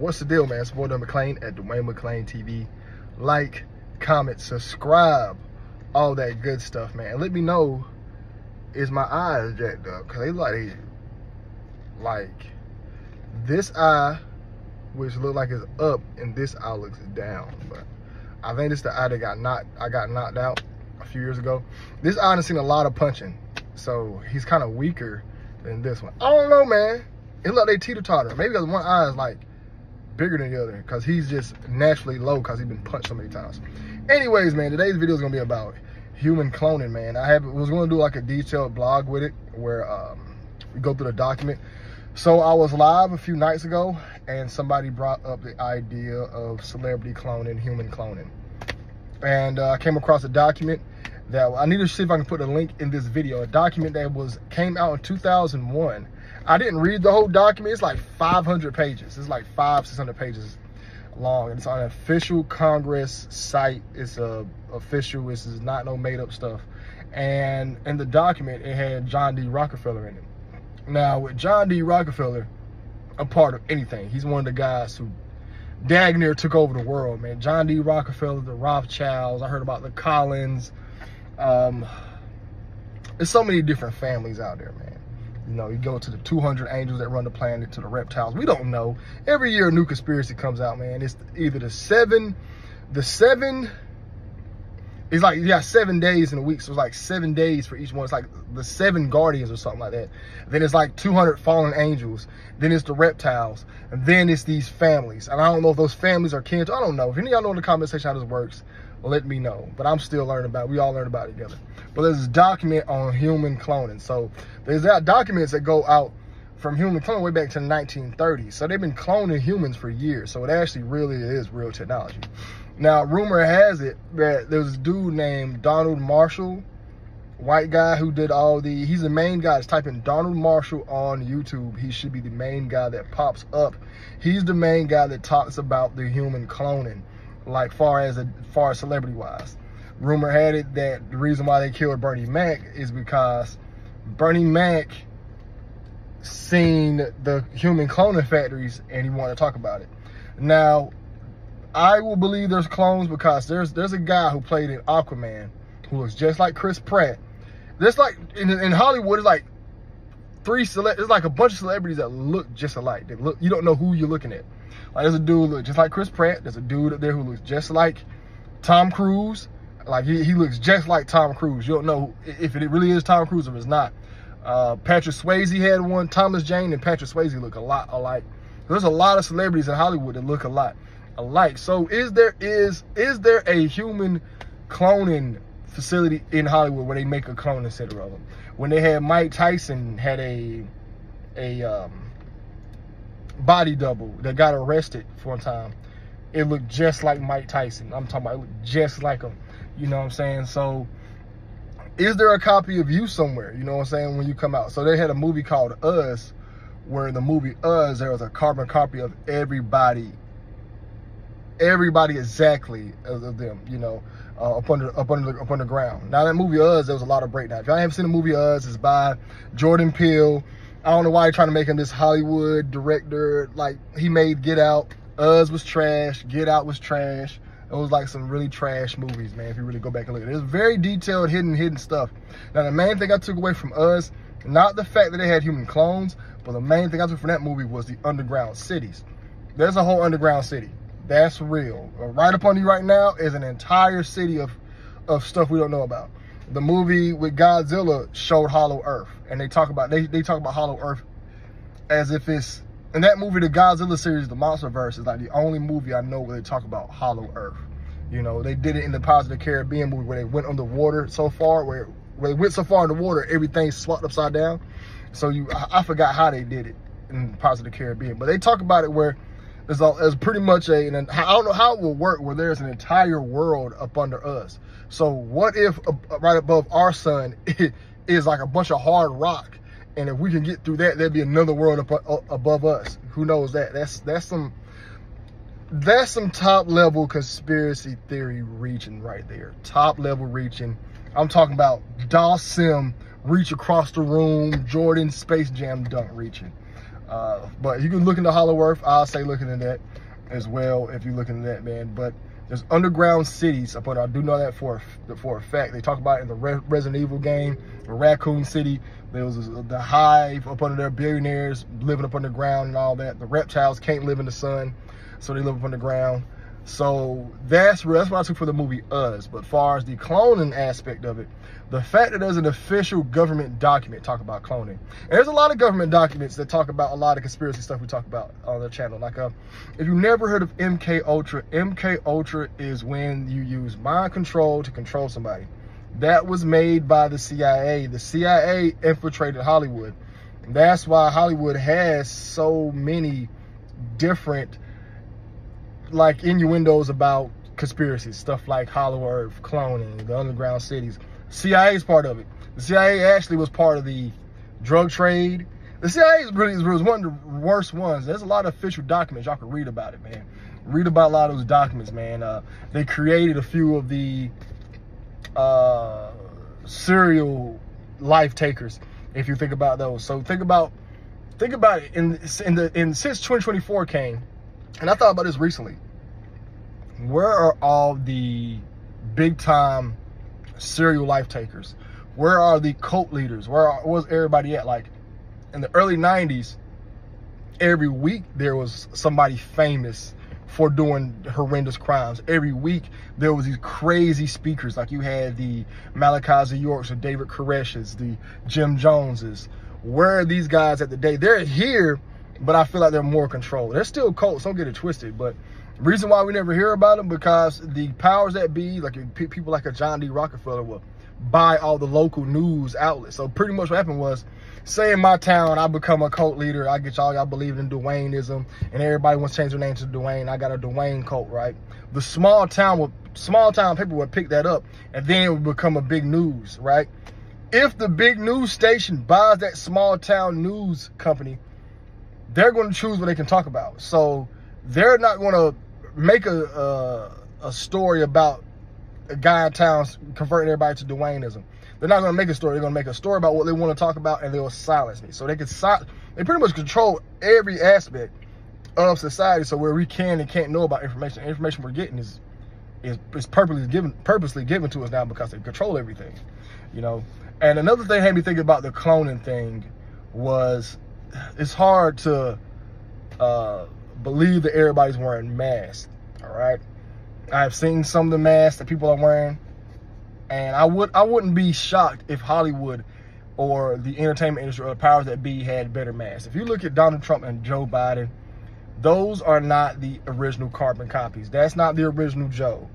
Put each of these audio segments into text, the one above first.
what's the deal, man? Support Dwayne McLean at Dwayne McLean TV. Like, comment, subscribe, all that good stuff, man. Let me know is my eyes jacked up because they like like this eye which look like it's up and this eye looks down but i think it's the eye that got knocked i got knocked out a few years ago this eye has seen a lot of punching so he's kind of weaker than this one i don't know man it look like they teeter-totter maybe because one eye is like bigger than the other because he's just naturally low because he's been punched so many times anyways man today's video is gonna be about human cloning, man. I have was going to do like a detailed blog with it where um, we go through the document. So I was live a few nights ago and somebody brought up the idea of celebrity cloning, human cloning. And uh, I came across a document that I need to see if I can put a link in this video. A document that was came out in 2001. I didn't read the whole document. It's like 500 pages. It's like five, 600 pages long. It's on an official Congress site. It's a official. This is not no made up stuff. And in the document, it had John D. Rockefeller in it. Now, with John D. Rockefeller, a part of anything. He's one of the guys who dag near took over the world, man. John D. Rockefeller, the Rothschilds. I heard about the Collins. Um, there's so many different families out there, man. You know, you go to the 200 angels that run the planet, to the reptiles. We don't know. Every year a new conspiracy comes out, man. It's either the seven, the seven, it's like, got seven days in a week. So it's like seven days for each one. It's like the seven guardians or something like that. Then it's like 200 fallen angels. Then it's the reptiles. And then it's these families. And I don't know if those families are kin. I don't know. If any of y'all know in the comment section how this works, let me know. But I'm still learning about it. We all learn about it together. But there's this document on human cloning. So there's documents that go out from human cloning way back to the 1930s. So they've been cloning humans for years. So it actually really is real technology. Now, rumor has it that there's a dude named Donald Marshall, white guy who did all the, he's the main guy. Just type in Donald Marshall on YouTube. He should be the main guy that pops up. He's the main guy that talks about the human cloning like far as a far as celebrity wise. Rumor had it that the reason why they killed Bernie Mac is because Bernie Mac seen the human cloning factories and he wanted to talk about it. Now, I will believe there's clones because there's there's a guy who played in Aquaman who looks just like Chris Pratt. There's like in, in Hollywood, it's like three cele- it's like a bunch of celebrities that look just alike. They look you don't know who you're looking at. Like there's a dude look just like Chris Pratt. There's a dude up there who looks just like Tom Cruise. Like he, he looks just like Tom Cruise. You don't know if it really is Tom Cruise or if it's not. Uh, Patrick Swayze had one. Thomas Jane and Patrick Swayze look a lot alike. There's a lot of celebrities in Hollywood that look a lot alike. So is there is is there a human cloning facility in Hollywood where they make a clone center of them? When they had Mike Tyson had a a um, body double that got arrested for a time. It looked just like Mike Tyson. I'm talking about it looked just like him. You know what I'm saying? So is there a copy of you somewhere? You know what I'm saying? When you come out. So they had a movie called Us, where in the movie Us, there was a carbon copy of everybody, everybody exactly of them, you know, uh, up under up under up underground. Now that movie Us, there was a lot of breakdown. If y'all haven't seen the movie Us, it's by Jordan Peele. I don't know why you're trying to make him this Hollywood director. Like he made Get Out. Us was trash. Get Out was trash. It was like some really trash movies, man, if you really go back and look at it. It's very detailed, hidden, hidden stuff. Now, the main thing I took away from Us, not the fact that they had human clones, but the main thing I took from that movie was the underground cities. There's a whole underground city. That's real. Uh, right up on you right now is an entire city of, of stuff we don't know about the movie with Godzilla showed Hollow Earth, and they talk about they they talk about Hollow Earth as if it's in that movie, the Godzilla series, the MonsterVerse is like the only movie I know where they talk about Hollow Earth. You know, they did it in the the Caribbean movie where they went underwater so far, where where they went so far in the water, everything swapped upside down. So you, I, I forgot how they did it in the Caribbean, but they talk about it where there's, a, there's pretty much a, and I don't know how it will work where there's an entire world up under us. So what if uh, right above our sun is like a bunch of hard rock, and if we can get through that, there'd be another world up, above us. Who knows that? That's that's some that's some top level conspiracy theory reaching right there. Top level reaching. I'm talking about Dhalsim reach across the room, Jordan Space Jam dunk reaching. Uh, but you can look into Hollow Earth. I'll say looking into that as well if you're looking at that, man. But there's underground cities on. I do know that for for a fact. They talk about in the Re Resident Evil game, Raccoon City. There was the hive up under there, billionaires living up underground and all that. The reptiles can't live in the sun, so they live up underground. So that's that's what I took for the movie Us. But far as the cloning aspect of it, the fact that there's an official government document talk about cloning. And there's a lot of government documents that talk about a lot of conspiracy stuff we talk about on the channel. Like uh, if you've never heard of MK Ultra, MK Ultra is when you use mind control to control somebody. That was made by the CIA. The CIA infiltrated Hollywood. And that's why Hollywood has so many different like innuendos about conspiracies, stuff like Hollow Earth, cloning, the underground cities. CIA is part of it. The CIA actually was part of the drug trade. The CIA is really was one of the worst ones. There's a lot of official documents y'all can read about it, man. Read about a lot of those documents, man. Uh, they created a few of the uh, serial life takers, if you think about those. So think about think about it in in the in since 2024 came and I thought about this recently. Where are all the big time serial life takers? Where are the cult leaders? Where was everybody at? Like in the early 90s, every week there was somebody famous for doing horrendous crimes. Every week there was these crazy speakers. Like you had the Malachi Yorks, the David Koresh's, the Jim Joneses. Where are these guys at the day? They're here but I feel like they're more controlled. They're still cults, don't get it twisted, but reason why we never hear about them because the powers that be, like people like a John D. Rockefeller will buy all the local news outlets. So pretty much what happened was, say in my town, I become a cult leader, I get y'all, y'all believe in Dwayneism, and everybody wants to change their name to Dwayne. I got a Dwayne cult, right? The small town would, small town people would pick that up, and then it would become a big news, right? If the big news station buys that small town news company, they're going to choose what they can talk about. So they're not going to make a, a, a story about a guy in town converting everybody to Dwayneism. They're not going to make a story. They're going to make a story about what they want to talk about, and they'll silence me. So they can si- they pretty much control every aspect of society. So where we can and can't know about information, the information we're getting is is, is purposely given purposely given to us now because they control everything, you know. And another thing had me thinking about the cloning thing was it's hard to uh, believe that everybody's wearing masks. All right, I've seen some of the masks that people are wearing, and I would I wouldn't be shocked if Hollywood or the entertainment industry or the powers that be had better masks. If you look at Donald Trump and Joe Biden, those are not the original carbon copies. That's not the original Joe.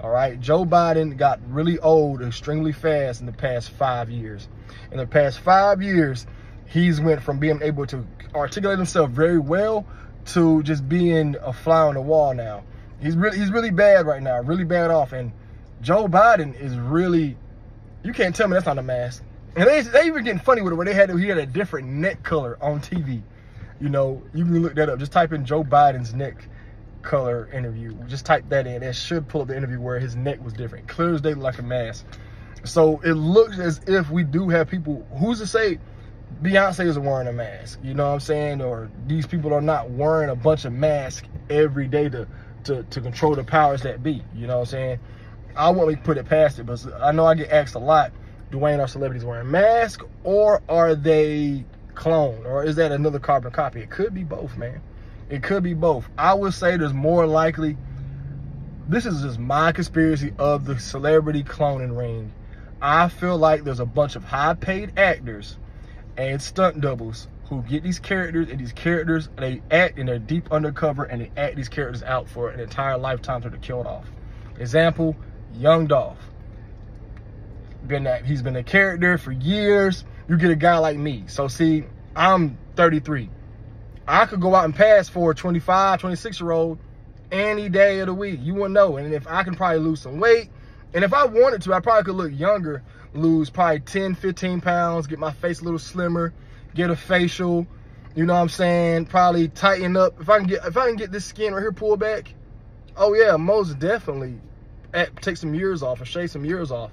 All right, Joe Biden got really old extremely fast in the past five years. In the past five years, he's went from being able to articulate himself very well to just being a fly on the wall now. He's really he's really bad right now, really bad off. And Joe Biden is really you can't tell me that's not a mask. And they they even getting funny with it where they had he had a different neck color on TV. You know, you can look that up. Just type in Joe Biden's neck color interview. Just type that in. It should pull up the interview where his neck was different. Clear as day like a mask. So it looks as if we do have people who's to say Beyonce is wearing a mask, you know what I'm saying? Or these people are not wearing a bunch of masks every day to, to, to control the powers that be, you know what I'm saying? I won't put it past it, but I know I get asked a lot, Dwayne, are celebrities wearing masks or are they clone? Or is that another carbon copy? It could be both, man. It could be both. I would say there's more likely, this is just my conspiracy of the celebrity cloning ring. I feel like there's a bunch of high paid actors and stunt doubles who get these characters and these characters they act in their deep undercover and they act these characters out for an entire lifetime till they're killed off. Example, Young Dolph. Been that he's been a character for years. You get a guy like me. So see, I'm 33. I could go out and pass for a 25, 26 year old any day of the week. You wouldn't know. And if I can probably lose some weight, and if I wanted to, I probably could look younger lose probably 10, 15 pounds, get my face a little slimmer, get a facial, you know what I'm saying? Probably tighten up. If I can get if I can get this skin right here pulled back, oh yeah, most definitely eh, take some years off or shave some years off.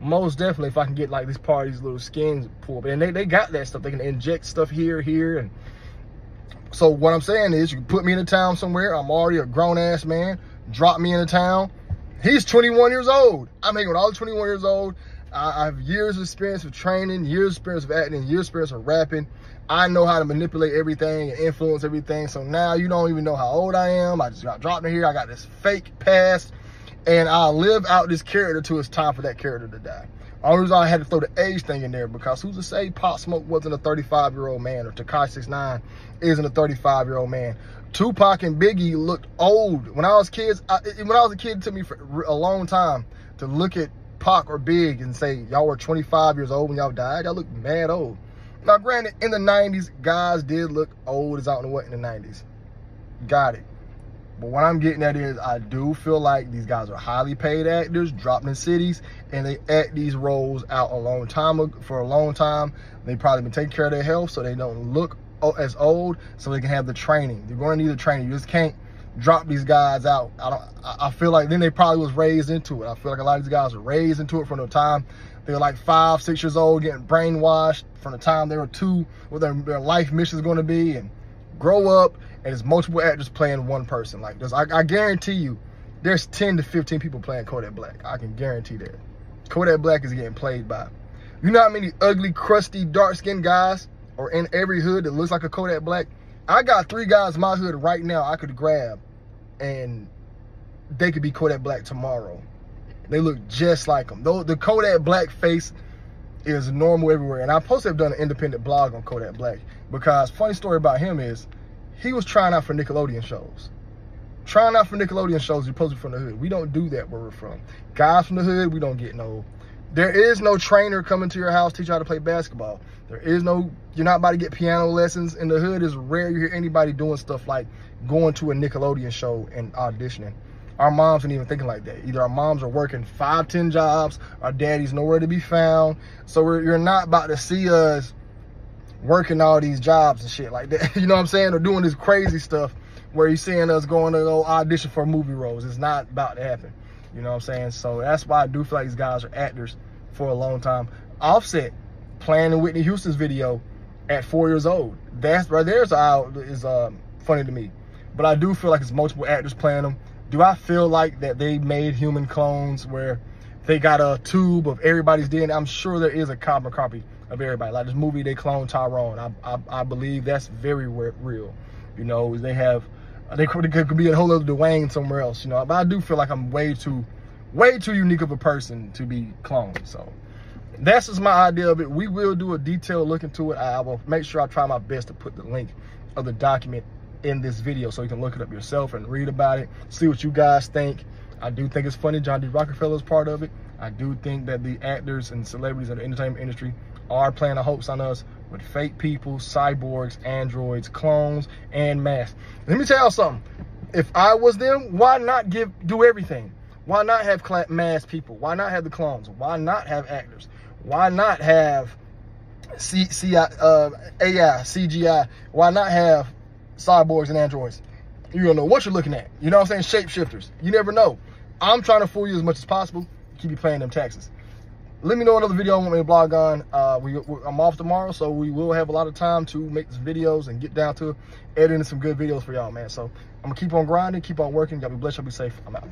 Most definitely if I can get like this part of these little skins pulled. And they, they got that stuff. They can inject stuff here, here, and So what I'm saying is you put me in a town somewhere. I'm already a grown ass man. Drop me in a town. He's 21 years old. I'm hanging with all the 21 years old. I, have years of experience of training, years of experience of acting, years of experience of rapping. I know how to manipulate everything and influence everything. So now you don't even know how old I am. I just got dropped in here. I got this fake past and I live out this character till it's time for that character to die. Only reason I had to throw the age thing in there because who's to say Pop Smoke wasn't a 35 year old man or Tekashi 69 isn't a 35 year old man. Tupac and Biggie looked old. When I was kids, I, when I was a kid, it took me for a long time to look at Pac or Big and say, y'all were 25 years old when y'all died. Y'all look mad old. Now, granted, in the 90s, guys did look old as out in the what in the 90s. Got it. But what I'm getting at is I do feel like these guys are highly paid actors, dropped in cities, and they act these roles out a long time for a long time. They probably been taking care of their health so they don't look as old, so they can have the training. You're going to need the training. You just can't drop these guys out. I don't. I feel like then they probably was raised into it. I feel like a lot of these guys were raised into it from the time they were like five, six years old, getting brainwashed from the time they were two, what their, their life mission is going to be, and grow up and it's multiple actors playing one person. Like I, I guarantee you, there's 10 to 15 people playing Kodak Black. I can guarantee that. Kodak Black is getting played by. You know how many ugly, crusty, dark-skinned guys are in every hood that looks like a Kodak Black? I got three guys in my hood right now I could grab and they could be Kodak Black tomorrow. They look just like him. Though the Kodak Black face is normal everywhere. And I supposed to have done an independent blog on Kodak Black because funny story about him is he was trying out for Nickelodeon shows. Trying out for Nickelodeon shows, you're supposed to be from the hood. We don't do that where we're from. Guys from the hood, we don't get no. There is no trainer coming to your house teach you how to play basketball. There is no, you're not about to get piano lessons. In the hood, it's rare you hear anybody doing stuff like going to a Nickelodeon show and auditioning. Our moms ain't even thinking like that. Either our moms are working five, ten jobs, our daddy's nowhere to be found. So you're not about to see us working all these jobs and shit like that. You know what I'm saying? Or doing this crazy stuff where you're seeing us going to go audition for movie roles. It's not about to happen. You know what I'm saying? So that's why I do feel like these guys are actors for a long time. Offset playing in Whitney Houston's video at four years old. That's right there is, uh, is uh, funny to me. But I do feel like it's multiple actors playing them. Do I feel like that they made human clones where they got a tube of everybody's DNA? I'm sure there is a carbon copy of everybody. Like this movie, they clone Tyrone. I, I, I believe that's very real. You know, they have, they could, could be a whole other Dwayne somewhere else, you know. But I do feel like I'm way too, way too unique of a person to be cloned. So that's just my idea of it. We will do a detailed look into it. I will make sure I try my best to put the link of the document in this video so you can look it up yourself and read about it, see what you guys think. I do think it's funny John D. Rockefeller is part of it. I do think that the actors and celebrities of the entertainment industry are playing a hoax on us with fake people, cyborgs, androids, clones, and masks. Let me tell y'all something. If I was them, why not give do everything? Why not have mass people? Why not have the clones? Why not have actors? Why not have C, C, uh, AI, CGI? Why not have cyborgs and androids? You don't know what you're looking at. You know what I'm saying? Shapeshifters. You never know. I'm trying to fool you as much as possible. Keep you paying them taxes let me know another video I want me to blog on. Uh, we, I'm off tomorrow, so we will have a lot of time to make some videos and get down to editing some good videos for y'all, man. So I'm gonna keep on grinding, keep on working. Y'all be blessed, y'all be safe. I'm out.